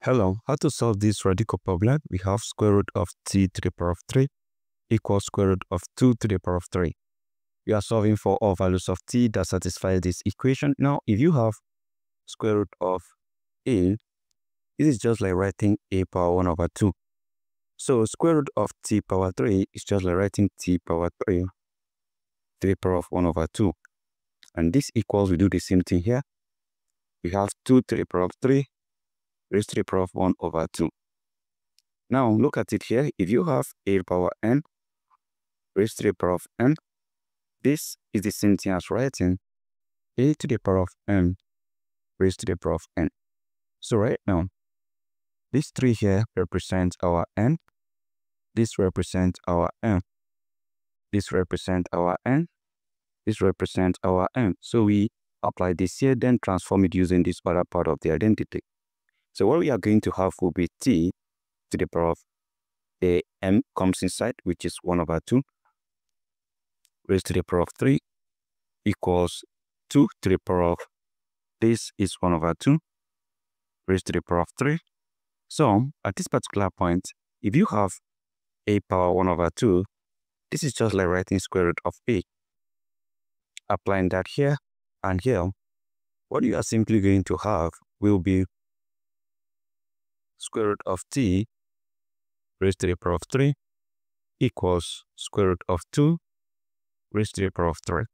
Hello, how to solve this radical problem? We have square root of t to the power of 3 equals square root of 2 to the power of 3. We are solving for all values of t that satisfy this equation. Now, if you have square root of a, this is just like writing a power 1 over 2. So, square root of t power 3 is just like writing t power 3 to the power of 1 over 2. And this equals, we do the same thing here. We have 2 to the power of 3 raised to the power of 1 over 2. Now, look at it here. If you have a power n raised to the power of n, this is the same thing as writing a to the power of n raised to the power of n. So right now, this 3 here represents our n. This represents our n. This represents our n. This represents our n. So we apply this here, then transform it using this other part of the identity. So what we are going to have will be t to the power of a m comes inside, which is 1 over 2, raised to the power of 3 equals 2 to the power of this is 1 over 2 raised to the power of 3. So at this particular point, if you have a power 1 over 2, this is just like writing square root of a. Applying that here and here, what you are simply going to have will be square root of t raised to the power of 3 equals square root of 2 raised to the power of 3.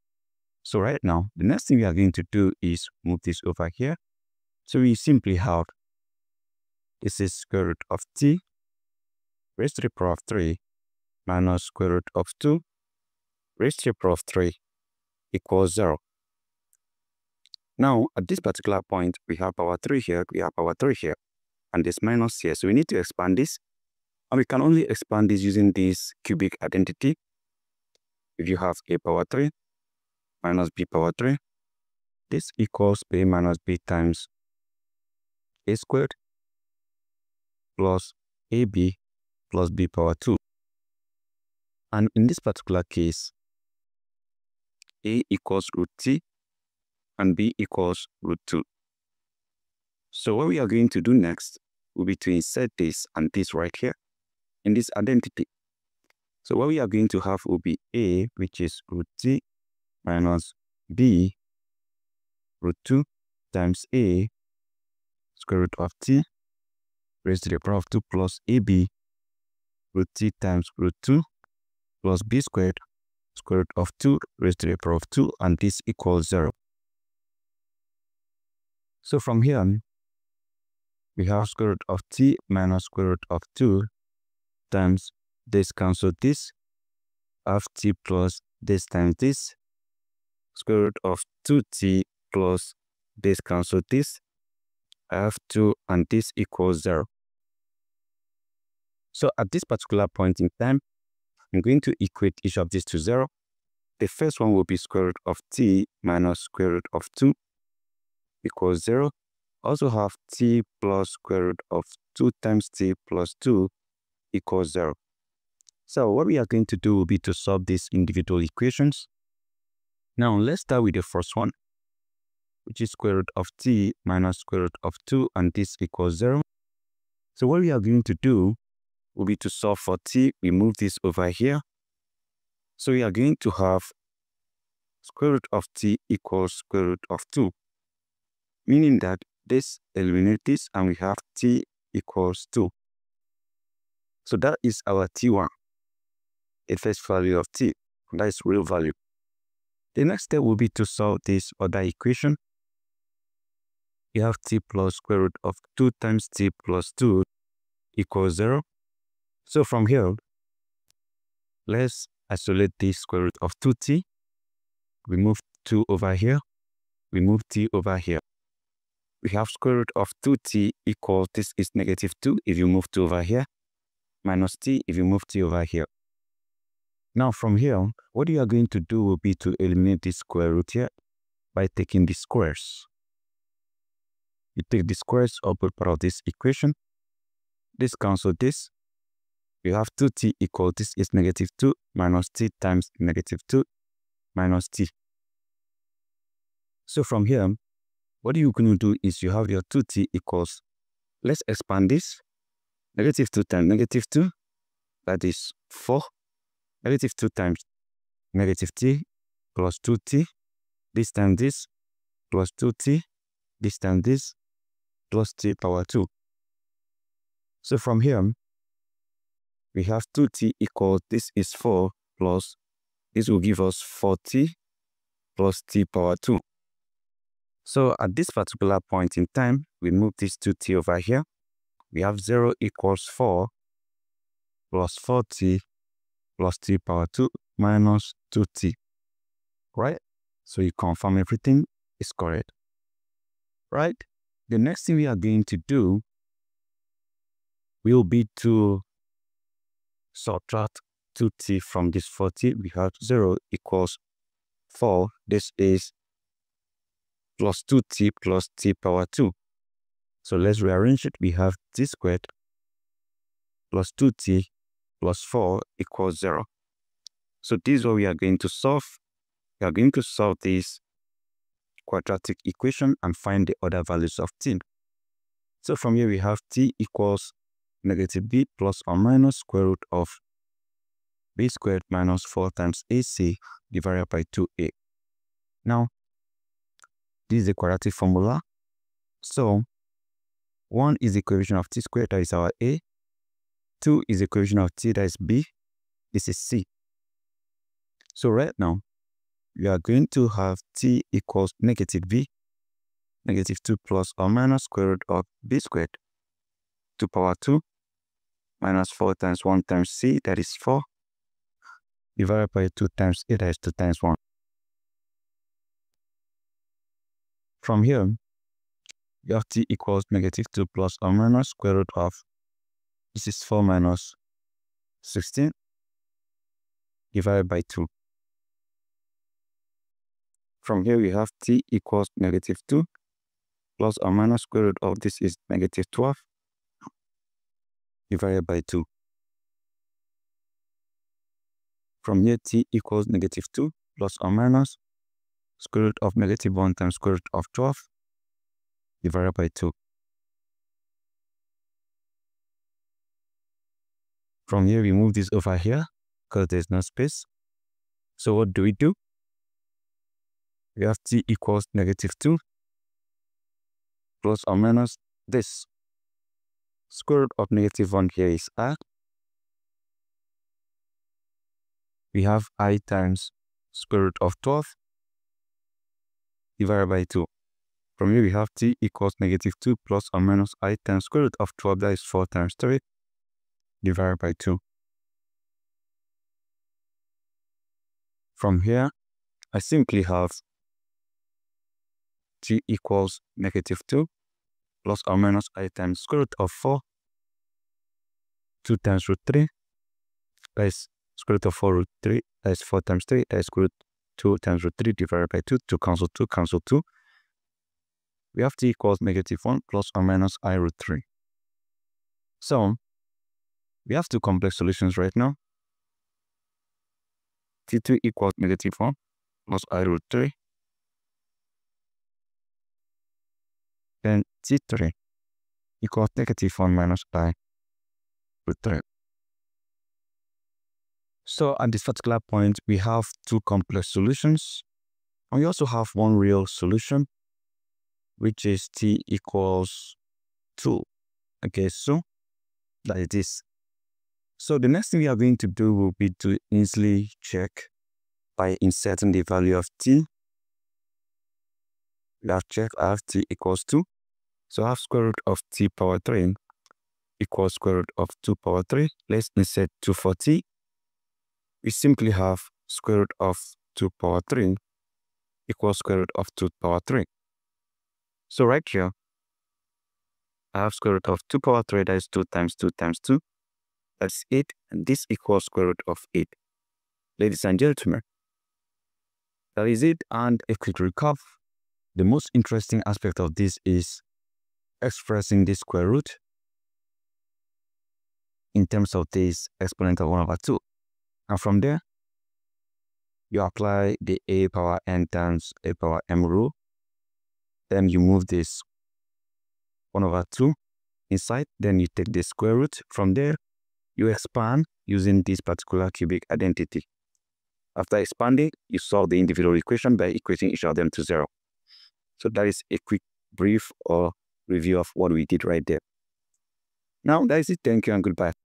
So right now, the next thing we are going to do is move this over here. So we simply have this is square root of t raised to the power of 3 minus square root of 2 raised to the power of 3 equals 0. Now, at this particular point, we have power 3 here, we have power 3 here and this minus here. So we need to expand this. And we can only expand this using this cubic identity. If you have a power 3 minus b power 3, this equals a minus b times a squared plus ab plus b power 2. And in this particular case, a equals root t and b equals root 2. So what we are going to do next will be to insert this and this right here in this identity. So what we are going to have will be a, which is root t minus b root 2 times a square root of t raised to the power of 2 plus ab root t times root 2 plus b squared square root of 2 raised to the power of 2 and this equals 0. So from here, we have square root of t minus square root of 2 times this cancel this of t plus this times this square root of 2t plus this cancel this f2 and this equals 0. So at this particular point in time, I'm going to equate each of these to 0. The first one will be square root of t minus square root of 2 equals 0 also have t plus square root of 2 times t plus 2 equals 0. So what we are going to do will be to solve these individual equations. Now let's start with the first one, which is square root of t minus square root of 2 and this equals 0. So what we are going to do will be to solve for t. We move this over here. So we are going to have square root of t equals square root of 2, meaning that this eliminate this and we have t equals 2. So that is our t1, the first value of t. That is real value. The next step will be to solve this other equation. We have t plus square root of 2 times t plus 2 equals 0. So from here, let's isolate this square root of 2t. We move 2 over here. We move t over here we have square root of 2t equals, this is negative 2 if you move 2 over here, minus t if you move t over here. Now from here, what you are going to do will be to eliminate this square root here by taking the squares. You take the squares of both part of this equation. This cancel this. You have 2t equal, this is negative 2 minus t times negative 2 minus t. So from here, what going to do is you have your 2t equals let's expand this. Negative 2 times negative 2, that is 4. Negative 2 times negative t plus 2t. This times this plus 2t. This times this plus t power 2. So from here, we have 2t equals, this is 4 plus, this will give us 4t plus t power 2. So at this particular point in time, we move this 2t over here. We have 0 equals 4 plus 4t plus t power 2 minus 2t. Right? So you confirm everything is correct. Right? The next thing we are going to do will be to subtract 2t from this 4t. We have 0 equals 4. This is plus 2t plus t power 2. So let's rearrange it. We have t squared plus 2t plus 4 equals 0. So this is what we are going to solve. We are going to solve this quadratic equation and find the other values of t. So from here we have t equals negative b plus or minus square root of b squared minus 4 times ac divided by 2a. Now, this is the quadratic formula. So, 1 is the equation of t squared, that is our a. 2 is the equation of t, that is b. This is c. So right now, we are going to have t equals negative b, negative 2 plus or minus square root of b squared, 2 power 2, minus 4 times 1 times c, that is 4, divided by 2 times a, that is 2 times 1. From here, you have t equals negative 2 plus or minus square root of, this is 4 minus 16, divided by 2. From here, we have t equals negative 2 plus or minus square root of this is negative 12 divided by 2. From here, t equals negative 2 plus or minus square root of negative 1 times square root of 12 divided by 2. From here, we move this over here because there's no space. So what do we do? We have t equals negative 2 plus or minus this. Square root of negative 1 here is r. We have i times square root of 12 divided by 2. From here we have t equals negative 2 plus or minus i times square root of 12, that is 4 times 3, divided by 2. From here, I simply have t equals negative 2 plus or minus i times square root of 4, 2 times root 3, that is square root of 4 root 3, that is 4 times 3, that is square root 2 times root 3 divided by 2, 2 cancel 2, cancel 2. We have t equals negative 1 plus or minus i root 3. So, we have two complex solutions right now. t2 equals negative 1 plus i root 3. Then t3 equals negative 1 minus i root 3. So at this particular point, we have two complex solutions. And we also have one real solution, which is t equals 2. Okay, so that is this. So the next thing we are going to do will be to easily check by inserting the value of t. We have checked I have t equals 2. So I have square root of t power 3 equals square root of 2 power 3. Let's insert 2 for t we simply have square root of 2 power 3 equals square root of 2 power 3. So right here, I have square root of 2 power 3, that is 2 times 2 times 2. That's 8, and this equals square root of 8. Ladies and gentlemen, that is it, and a quick recap. The most interesting aspect of this is expressing this square root in terms of this exponent of 1 over 2. And from there, you apply the a power n times a power m rule. Then you move this 1 over 2 inside. Then you take the square root. From there, you expand using this particular cubic identity. After expanding, you solve the individual equation by equating each of them to zero. So that is a quick brief or review of what we did right there. Now, that is it. Thank you and goodbye.